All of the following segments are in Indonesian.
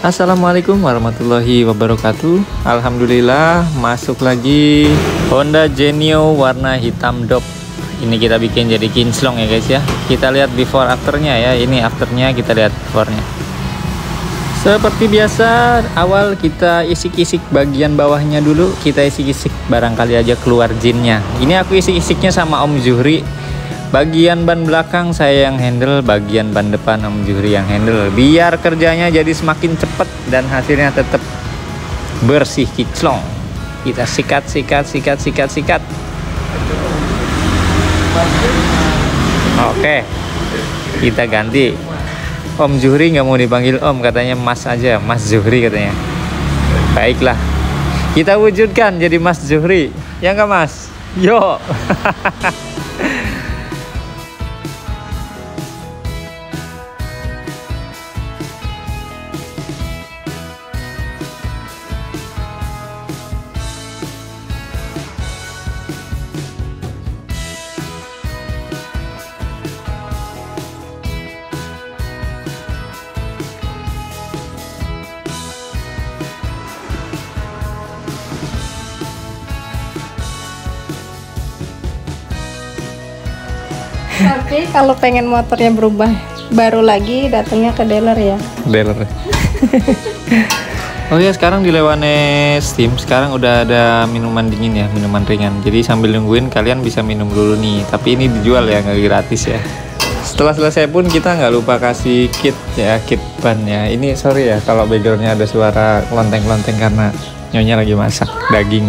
Assalamualaikum warahmatullahi wabarakatuh. Alhamdulillah masuk lagi Honda Genio warna hitam dop. Ini kita bikin jadi kinclong ya guys ya. Kita lihat before afternya ya. Ini afternya kita lihat beforenya. Seperti biasa awal kita isik-isik bagian bawahnya dulu. Kita isik-isik barangkali aja keluar jinnya. Ini aku isik-isiknya sama Om Zuhri bagian ban belakang saya yang handle bagian ban depan Om Juhri yang handle. Biar kerjanya jadi semakin cepat dan hasilnya tetap bersih kiclong kita sikat sikat sikat sikat sikat. Oke kita ganti. Om Juhri nggak mau dipanggil Om katanya Mas aja Mas Zuhri katanya. Baiklah kita wujudkan jadi Mas Zuhri ya nggak Mas? Yuk Tapi kalau pengen motornya berubah baru lagi datangnya ke dealer ya. Dealer. oh ya sekarang di Lewane Steam sekarang udah ada minuman dingin ya minuman ringan. Jadi sambil nungguin kalian bisa minum dulu nih. Tapi ini dijual ya nggak gratis ya. Setelah selesai pun kita nggak lupa kasih kit ya kit ban ya. Ini sorry ya kalau backgroundnya ada suara lonteng-lonteng karena nyonya lagi masak daging.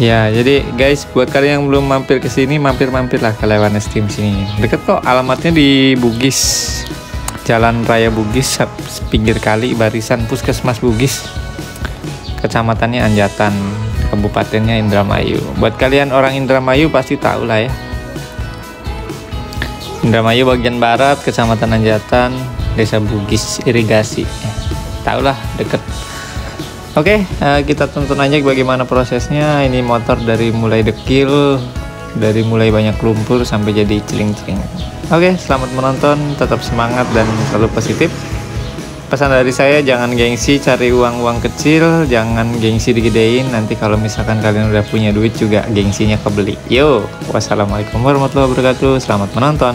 Ya, jadi guys, buat kalian yang belum mampir ke sini, mampir-mampirlah ke Lewan Steam sini. Deket kok, alamatnya di Bugis. Jalan Raya Bugis, pinggir kali, barisan Puskesmas Bugis. Kecamatannya Anjatan, kabupatennya Indramayu. Buat kalian orang Indramayu pasti tahu lah ya. Indramayu bagian barat, Kecamatan Anjatan, Desa Bugis, irigasi. Tahu lah, deket Oke, uh, kita tonton aja bagaimana prosesnya. Ini motor dari mulai dekil, dari mulai banyak lumpur sampai jadi celing-celing. Oke, selamat menonton, tetap semangat dan selalu positif. Pesan dari saya jangan gengsi cari uang-uang kecil, jangan gengsi digedein. Nanti kalau misalkan kalian udah punya duit juga gengsinya kebeli. Yo, wassalamualaikum warahmatullahi wabarakatuh. Selamat menonton.